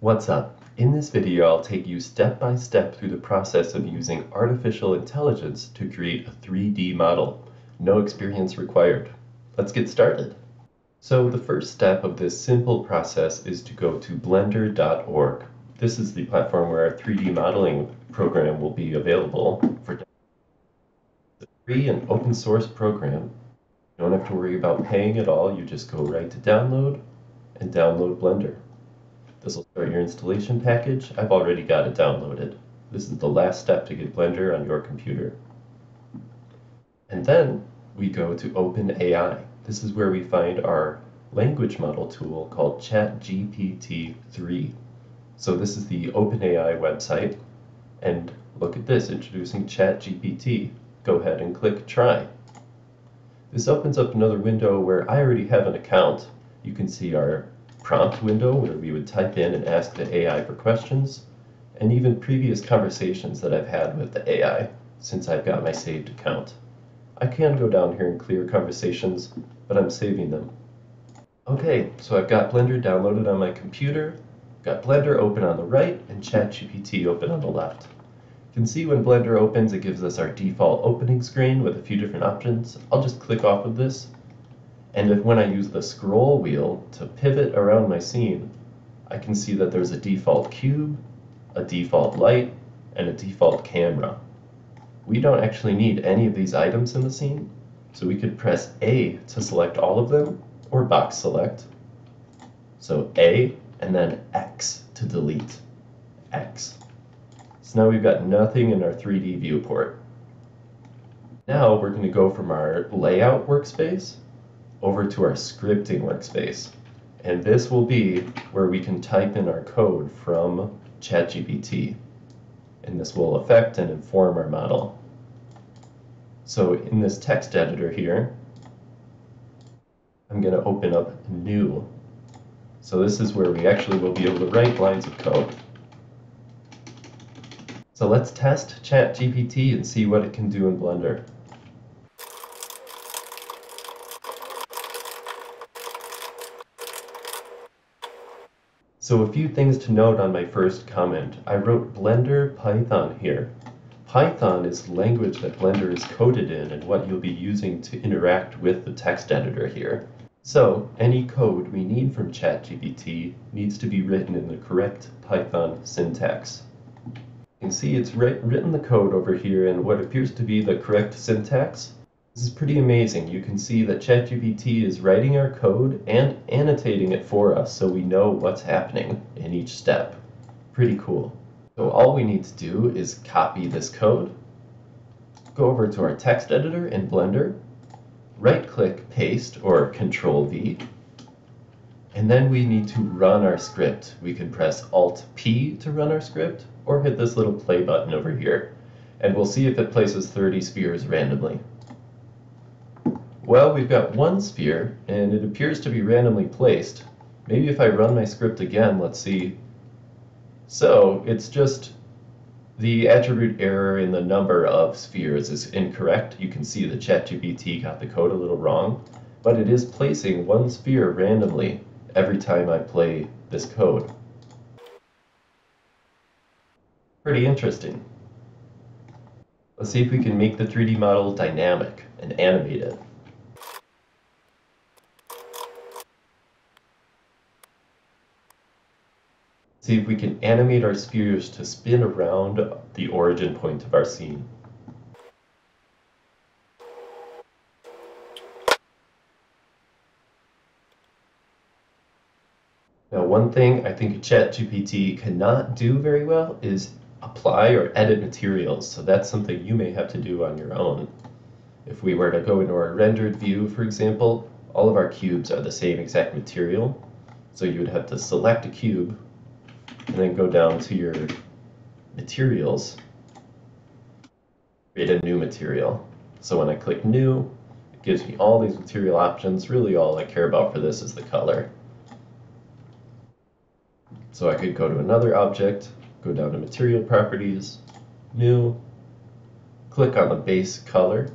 What's up? In this video, I'll take you step by step through the process of using artificial intelligence to create a 3D model. No experience required. Let's get started. So the first step of this simple process is to go to blender.org. This is the platform where our 3D modeling program will be available for free and open source program. You don't have to worry about paying at all. You just go right to download and download Blender. This will start your installation package. I've already got it downloaded. This is the last step to get Blender on your computer. And then we go to OpenAI. This is where we find our language model tool called ChatGPT-3. So this is the OpenAI website. And look at this, introducing ChatGPT. Go ahead and click Try. This opens up another window where I already have an account. You can see our prompt window where we would type in and ask the AI for questions, and even previous conversations that I've had with the AI since I've got my saved account. I can go down here and clear conversations, but I'm saving them. Okay, so I've got Blender downloaded on my computer, got Blender open on the right, and ChatGPT open on the left. You can see when Blender opens, it gives us our default opening screen with a few different options. I'll just click off of this and if when I use the scroll wheel to pivot around my scene, I can see that there's a default cube, a default light, and a default camera. We don't actually need any of these items in the scene, so we could press A to select all of them, or box select. So A, and then X to delete. X. So now we've got nothing in our 3D viewport. Now we're going to go from our layout workspace over to our scripting workspace. And this will be where we can type in our code from ChatGPT. And this will affect and inform our model. So in this text editor here, I'm going to open up new. So this is where we actually will be able to write lines of code. So let's test ChatGPT and see what it can do in Blender. So a few things to note on my first comment. I wrote Blender Python here. Python is the language that Blender is coded in and what you'll be using to interact with the text editor here. So any code we need from ChatGPT needs to be written in the correct Python syntax. You can see it's written the code over here in what appears to be the correct syntax. This is pretty amazing. You can see that ChatGPT is writing our code and annotating it for us so we know what's happening in each step. Pretty cool. So all we need to do is copy this code, go over to our text editor in Blender, right-click Paste or Control-V, and then we need to run our script. We can press Alt-P to run our script, or hit this little play button over here, and we'll see if it places 30 spheres randomly. Well, we've got one sphere, and it appears to be randomly placed. Maybe if I run my script again, let's see. So, it's just the attribute error in the number of spheres is incorrect. You can see the ChatGPT got the code a little wrong, but it is placing one sphere randomly every time I play this code. Pretty interesting. Let's see if we can make the 3D model dynamic and animate it. See if we can animate our spheres to spin around the origin point of our scene. Now one thing I think ChatGPT cannot do very well is apply or edit materials, so that's something you may have to do on your own. If we were to go into our rendered view, for example, all of our cubes are the same exact material, so you would have to select a cube, and then go down to your materials, create a new material. So when I click new, it gives me all these material options. Really all I care about for this is the color. So I could go to another object, go down to material properties, new, click on the base color,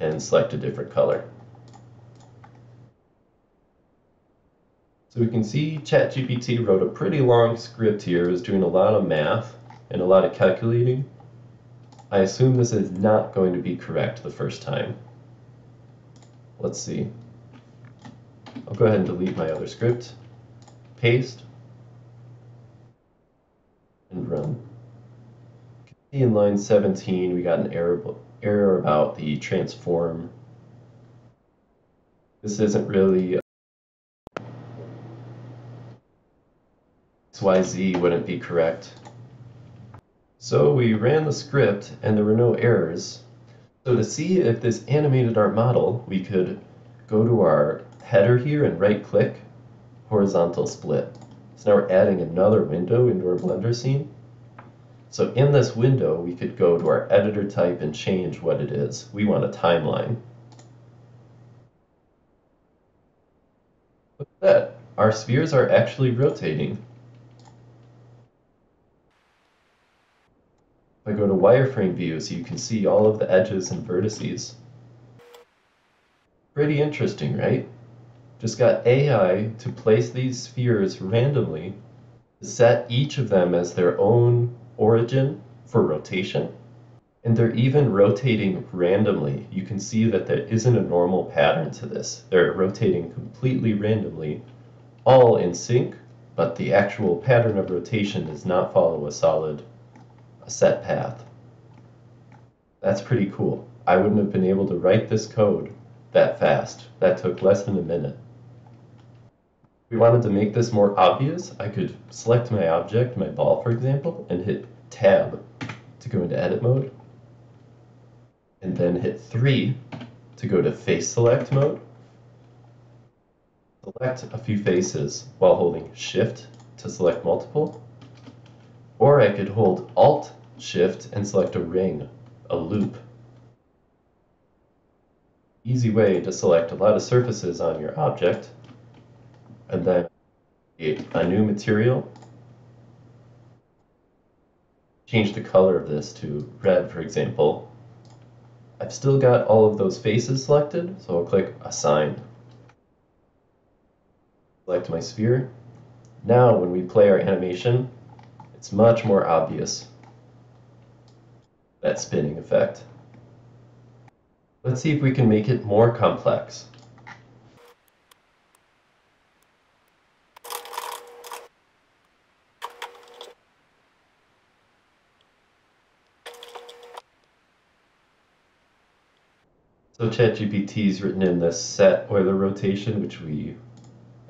and select a different color. So we can see ChatGPT wrote a pretty long script here, is doing a lot of math and a lot of calculating. I assume this is not going to be correct the first time. Let's see. I'll go ahead and delete my other script, paste, and run. In line 17, we got an error, error about the transform. This isn't really XYZ wouldn't be correct. So we ran the script and there were no errors. So to see if this animated art model, we could go to our header here and right click, horizontal split. So now we're adding another window into our Blender scene. So in this window, we could go to our editor type and change what it is. We want a timeline. Look at that. Our spheres are actually rotating. I go to wireframe view so you can see all of the edges and vertices. Pretty interesting, right? Just got AI to place these spheres randomly, set each of them as their own origin for rotation, and they're even rotating randomly. You can see that there isn't a normal pattern to this. They're rotating completely randomly, all in sync, but the actual pattern of rotation does not follow a solid a set path. That's pretty cool. I wouldn't have been able to write this code that fast. That took less than a minute. If we wanted to make this more obvious, I could select my object, my ball for example, and hit tab to go into edit mode. And then hit 3 to go to face select mode. Select a few faces while holding shift to select multiple. Or I could hold alt shift and select a ring, a loop. Easy way to select a lot of surfaces on your object and then create a new material. Change the color of this to red, for example. I've still got all of those faces selected, so I'll click Assign. Select my sphere. Now, when we play our animation, it's much more obvious that spinning effect. Let's see if we can make it more complex. So ChatGPT's written in this set Euler rotation, which we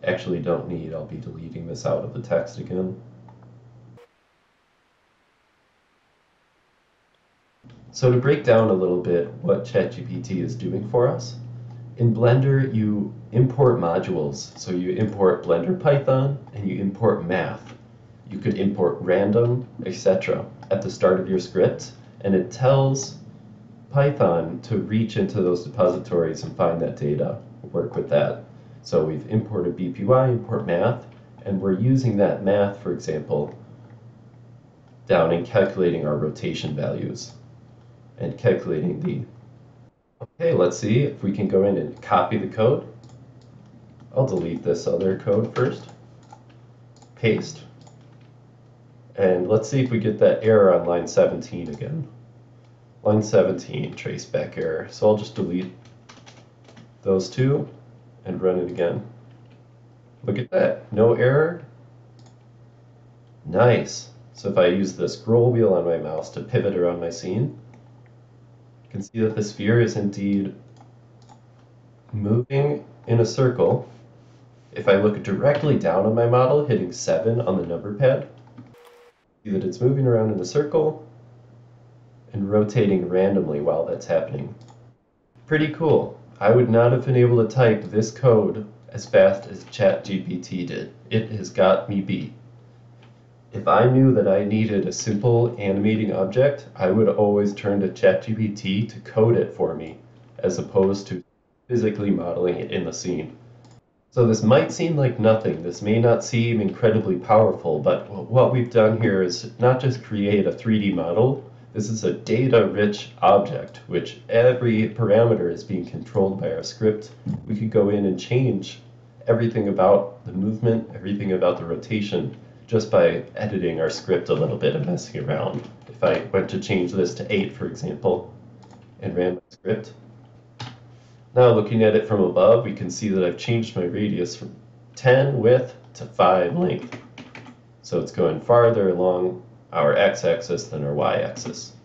actually don't need. I'll be deleting this out of the text again. So to break down a little bit what ChatGPT is doing for us, in Blender you import modules. So you import Blender Python and you import math. You could import random, etc. at the start of your script and it tells Python to reach into those depositories and find that data, work with that. So we've imported BPY, import math, and we're using that math, for example, down in calculating our rotation values and calculating the. Okay, let's see if we can go in and copy the code. I'll delete this other code first. Paste. And let's see if we get that error on line 17 again. Line 17, trace back error. So I'll just delete those two and run it again. Look at that, no error. Nice. So if I use the scroll wheel on my mouse to pivot around my scene, can see that the sphere is indeed moving in a circle. If I look directly down on my model, hitting 7 on the number pad, see that it's moving around in a circle and rotating randomly while that's happening. Pretty cool. I would not have been able to type this code as fast as ChatGPT did. It has got me beat. If I knew that I needed a simple animating object, I would always turn to ChatGPT to code it for me, as opposed to physically modeling it in the scene. So this might seem like nothing, this may not seem incredibly powerful, but what we've done here is not just create a 3D model, this is a data-rich object, which every parameter is being controlled by our script. We could go in and change everything about the movement, everything about the rotation, just by editing our script a little bit and messing around. If I went to change this to 8, for example, and ran my script, now looking at it from above, we can see that I've changed my radius from 10 width to 5 length. So it's going farther along our x-axis than our y-axis.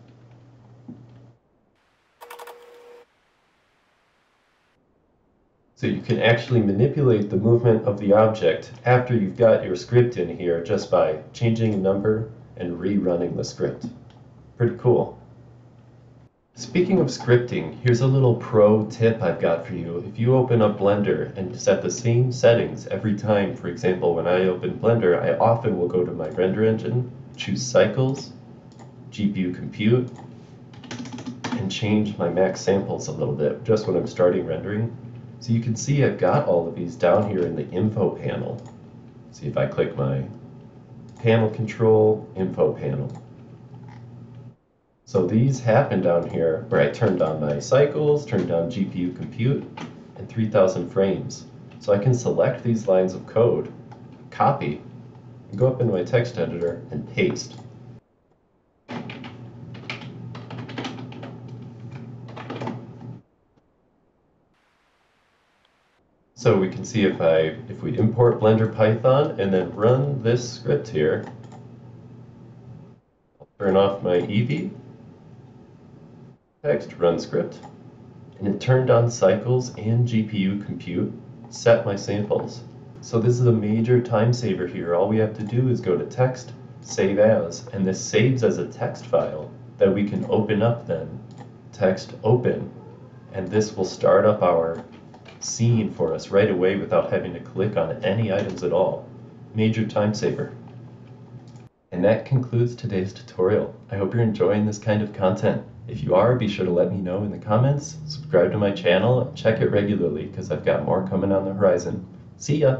So you can actually manipulate the movement of the object after you've got your script in here just by changing a number and rerunning the script. Pretty cool. Speaking of scripting, here's a little pro tip I've got for you. If you open up Blender and set the same settings every time, for example, when I open Blender, I often will go to my render engine, choose cycles, GPU compute, and change my max samples a little bit just when I'm starting rendering. So you can see I've got all of these down here in the info panel. See if I click my panel control, info panel. So these happen down here where I turned on my cycles, turned on GPU compute, and 3000 frames. So I can select these lines of code, copy, go up into my text editor and paste. So we can see if I if we import Blender Python and then run this script here, I'll turn off my Eevee text run script, and it turned on cycles and GPU compute, set my samples. So this is a major time saver here. All we have to do is go to text, save as, and this saves as a text file that we can open up then. Text open, and this will start up our scene for us right away without having to click on any items at all. Major time saver. And that concludes today's tutorial. I hope you're enjoying this kind of content. If you are, be sure to let me know in the comments, subscribe to my channel, and check it regularly because I've got more coming on the horizon. See ya!